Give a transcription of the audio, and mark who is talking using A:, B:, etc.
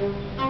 A: Música